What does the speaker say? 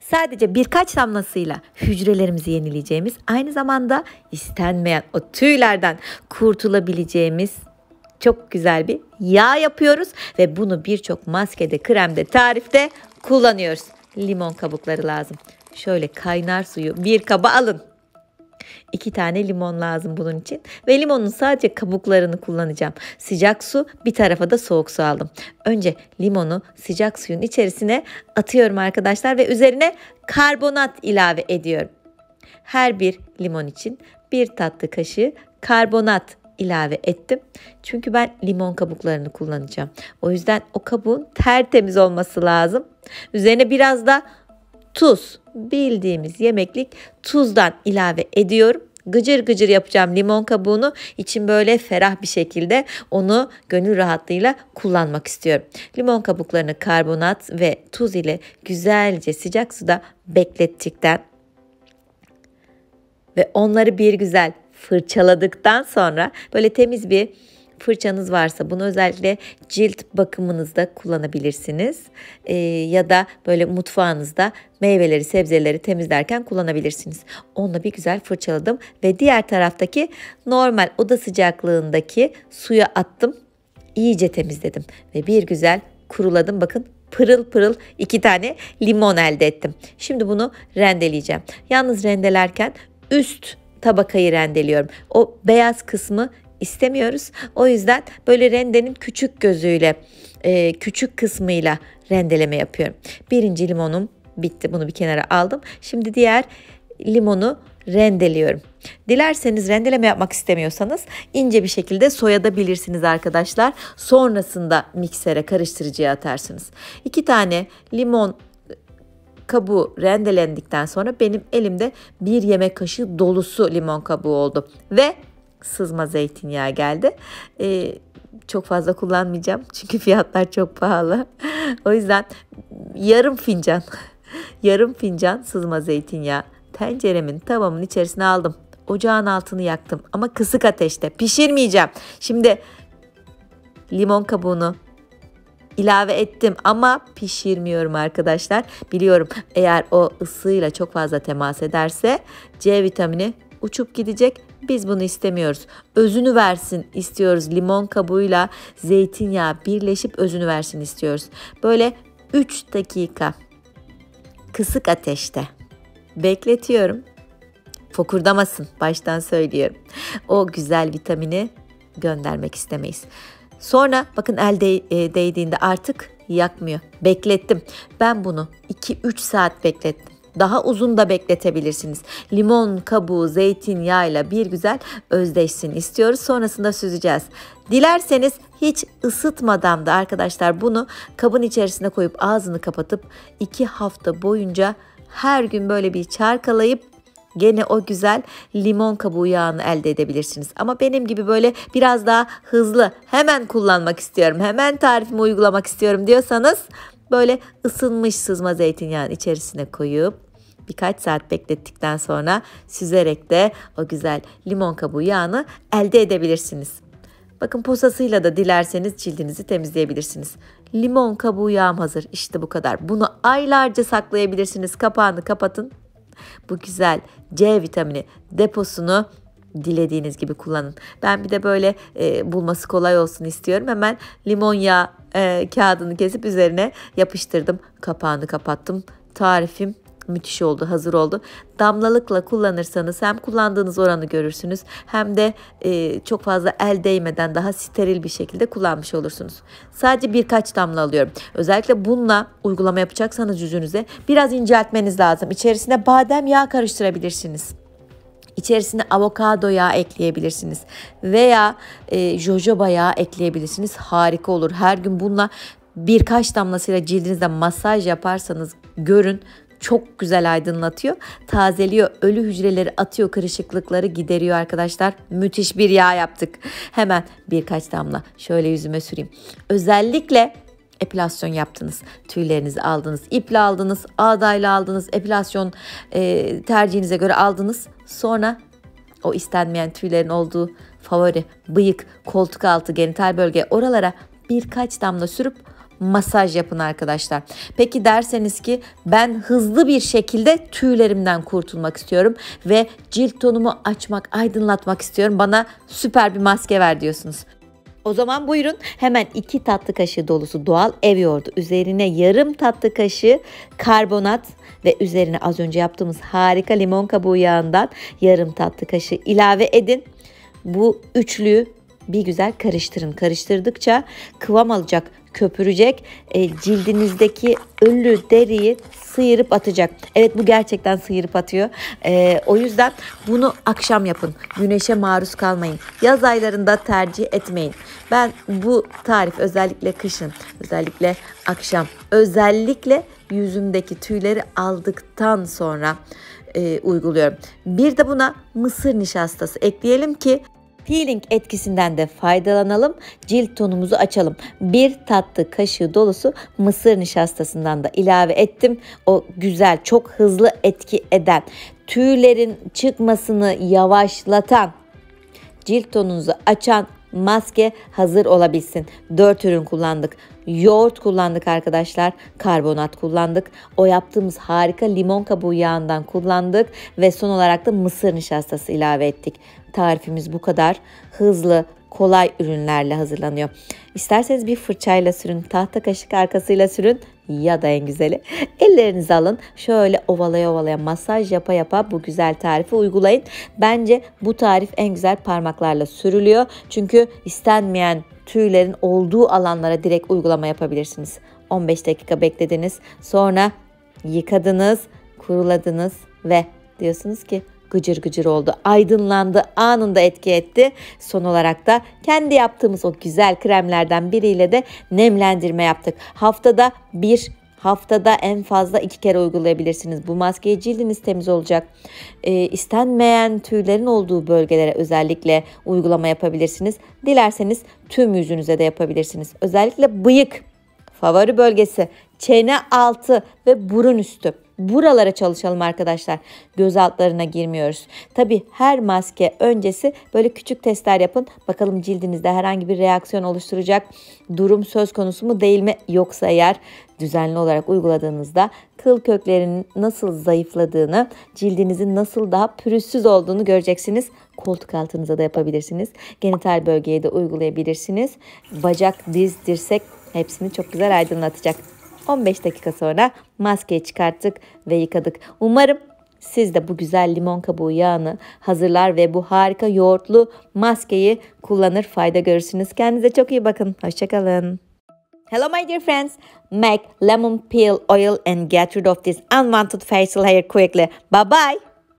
Sadece birkaç damlasıyla hücrelerimizi yenileyeceğimiz, aynı zamanda istenmeyen o tüylerden kurtulabileceğimiz çok güzel bir yağ yapıyoruz ve bunu birçok maskede, kremde, tarifte kullanıyoruz. Limon kabukları lazım. Şöyle kaynar suyu bir kaba alın. İki tane limon lazım bunun için. Ve limonun sadece kabuklarını kullanacağım. Sıcak su bir tarafa da soğuk su aldım. Önce limonu sıcak suyun içerisine atıyorum arkadaşlar ve üzerine karbonat ilave ediyorum. Her bir limon için bir tatlı kaşığı karbonat ilave ettim. Çünkü ben limon kabuklarını kullanacağım. O yüzden o kabuğun tertemiz olması lazım. Üzerine biraz da tuz bildiğimiz yemeklik tuzdan ilave ediyorum. Gıcır gıcır yapacağım limon kabuğunu için böyle ferah bir şekilde onu gönül rahatlığıyla kullanmak istiyorum. Limon kabuklarını karbonat ve tuz ile güzelce sıcak suda beklettikten ve onları bir güzel fırçaladıktan sonra böyle temiz bir fırçanız varsa bunu özellikle cilt bakımınızda kullanabilirsiniz. Ee, ya da böyle mutfağınızda meyveleri, sebzeleri temizlerken kullanabilirsiniz. Onunla bir güzel fırçaladım ve diğer taraftaki normal oda sıcaklığındaki suya attım. İyice temizledim ve bir güzel kuruladım. Bakın pırıl pırıl iki tane limon elde ettim. Şimdi bunu rendeleyeceğim. Yalnız rendelerken üst tabakayı rendeliyorum. O beyaz kısmı istemiyoruz. O yüzden böyle rendenin küçük gözüyle, e, küçük kısmıyla rendeleme yapıyorum. Birinci limonum bitti. Bunu bir kenara aldım. Şimdi diğer limonu rendeliyorum. Dilerseniz rendeleme yapmak istemiyorsanız ince bir şekilde soyadabilirsiniz arkadaşlar. Sonrasında miksere karıştırıcıya atarsınız. İki tane limon kabuğu rendelendikten sonra benim elimde bir yemek kaşığı dolusu limon kabuğu oldu. Ve sızma zeytinyağı geldi. Ee, çok fazla kullanmayacağım çünkü fiyatlar çok pahalı. o yüzden yarım fincan, yarım fincan sızma zeytinyağı tenceremin tavamın içerisine aldım. Ocağın altını yaktım ama kısık ateşte pişirmeyeceğim. Şimdi limon kabuğunu ilave ettim ama pişirmiyorum arkadaşlar. Biliyorum eğer o ısıyla çok fazla temas ederse C vitamini uçup gidecek. Biz bunu istemiyoruz. Özünü versin istiyoruz. Limon kabuğuyla zeytinyağı birleşip özünü versin istiyoruz. Böyle 3 dakika kısık ateşte bekletiyorum. Fokurdamasın baştan söylüyorum. O güzel vitamini göndermek istemeyiz. Sonra bakın el e, değdiğinde artık yakmıyor. Beklettim. Ben bunu 2-3 saat beklettim. Daha uzun da bekletebilirsiniz. Limon kabuğu zeytinyağıyla bir güzel özdeşsin istiyoruz. Sonrasında süzeceğiz. Dilerseniz hiç ısıtmadan da arkadaşlar bunu kabın içerisine koyup ağzını kapatıp 2 hafta boyunca her gün böyle bir çarkalayıp gene o güzel limon kabuğu yağını elde edebilirsiniz. Ama benim gibi böyle biraz daha hızlı hemen kullanmak istiyorum. Hemen tarifimi uygulamak istiyorum diyorsanız böyle ısınmış sızma zeytinyağının içerisine koyup birkaç saat beklettikten sonra süzerek de o güzel limon kabuğu yağını elde edebilirsiniz. Bakın posasıyla da dilerseniz cildinizi temizleyebilirsiniz. Limon kabuğu yağım hazır. İşte bu kadar. Bunu aylarca saklayabilirsiniz. Kapağını kapatın. Bu güzel C vitamini deposunu dilediğiniz gibi kullanın. Ben bir de böyle e, bulması kolay olsun istiyorum. Hemen limon yağı e, kağıdını kesip üzerine yapıştırdım. Kapağını kapattım. Tarifim müthiş oldu, hazır oldu. Damlalıkla kullanırsanız hem kullandığınız oranı görürsünüz hem de e, çok fazla el değmeden daha steril bir şekilde kullanmış olursunuz. Sadece birkaç damla alıyorum. Özellikle bununla uygulama yapacaksanız yüzünüze biraz inceltmeniz lazım. İçerisine badem yağı karıştırabilirsiniz. İçerisine avokado yağı ekleyebilirsiniz. Veya e, jojoba yağı ekleyebilirsiniz. Harika olur. Her gün bununla birkaç damlasıyla cildinizde masaj yaparsanız görün çok güzel aydınlatıyor. Tazeliyor, ölü hücreleri atıyor, kırışıklıkları gideriyor arkadaşlar. Müthiş bir yağ yaptık. Hemen birkaç damla şöyle yüzüme süreyim. Özellikle epilasyon yaptınız. Tüylerinizi aldınız, iple aldınız, ağdayla aldınız, epilasyon e, tercihinize göre aldınız. Sonra o istenmeyen tüylerin olduğu favori bıyık, koltuk altı, genital bölge oralara birkaç damla sürüp masaj yapın arkadaşlar. Peki derseniz ki ben hızlı bir şekilde tüylerimden kurtulmak istiyorum ve cilt tonumu açmak, aydınlatmak istiyorum. Bana süper bir maske ver diyorsunuz. O zaman buyurun hemen 2 tatlı kaşığı dolusu doğal ev yoğurdu. Üzerine yarım tatlı kaşığı karbonat ve üzerine az önce yaptığımız harika limon kabuğu yağından yarım tatlı kaşığı ilave edin. Bu üçlüyü bir güzel karıştırın. Karıştırdıkça kıvam alacak, köpürecek. E, cildinizdeki ölü deriyi sıyırıp atacak. Evet bu gerçekten sıyırıp atıyor. E, o yüzden bunu akşam yapın. Güneşe maruz kalmayın. Yaz aylarında tercih etmeyin. Ben bu tarif özellikle kışın, özellikle akşam, özellikle yüzümdeki tüyleri aldıktan sonra e, uyguluyorum. Bir de buna mısır nişastası ekleyelim ki Peeling etkisinden de faydalanalım. Cilt tonumuzu açalım. Bir tatlı kaşığı dolusu mısır nişastasından da ilave ettim. O güzel, çok hızlı etki eden, tüylerin çıkmasını yavaşlatan, cilt tonunuzu açan maske hazır olabilsin. 4 ürün kullandık. Yoğurt kullandık arkadaşlar. Karbonat kullandık. O yaptığımız harika limon kabuğu yağından kullandık. Ve son olarak da mısır nişastası ilave ettik. Tarifimiz bu kadar. Hızlı, kolay ürünlerle hazırlanıyor. İsterseniz bir fırçayla sürün, tahta kaşık arkasıyla sürün ya da en güzeli ellerinizi alın. Şöyle ovalaya ovalaya masaj yapa yapa bu güzel tarifi uygulayın. Bence bu tarif en güzel parmaklarla sürülüyor. Çünkü istenmeyen tüylerin olduğu alanlara direkt uygulama yapabilirsiniz. 15 dakika beklediniz. Sonra yıkadınız, kuruladınız ve diyorsunuz ki gıcır gıcır oldu. Aydınlandı, anında etki etti. Son olarak da kendi yaptığımız o güzel kremlerden biriyle de nemlendirme yaptık. Haftada bir haftada en fazla iki kere uygulayabilirsiniz. Bu maskeyi cildiniz temiz olacak. E, istenmeyen tüylerin olduğu bölgelere özellikle uygulama yapabilirsiniz. Dilerseniz tüm yüzünüze de yapabilirsiniz. Özellikle bıyık, favori bölgesi, çene altı ve burun üstü. Buralara çalışalım arkadaşlar. Göz altlarına girmiyoruz. Tabi her maske öncesi böyle küçük testler yapın. Bakalım cildinizde herhangi bir reaksiyon oluşturacak durum söz konusu mu değil mi? Yoksa eğer düzenli olarak uyguladığınızda kıl köklerinin nasıl zayıfladığını, cildinizin nasıl daha pürüzsüz olduğunu göreceksiniz. Koltuk altınıza da yapabilirsiniz. Genital bölgeye de uygulayabilirsiniz. Bacak, diz, dirsek hepsini çok güzel aydınlatacak. 15 dakika sonra maskeyi çıkarttık ve yıkadık. Umarım siz de bu güzel limon kabuğu yağını hazırlar ve bu harika yoğurtlu maskeyi kullanır fayda görürsünüz. Kendinize çok iyi bakın. Hoşçakalın. Hello my dear friends. Make lemon peel oil and get rid of this unwanted facial hair quickly. Bye bye.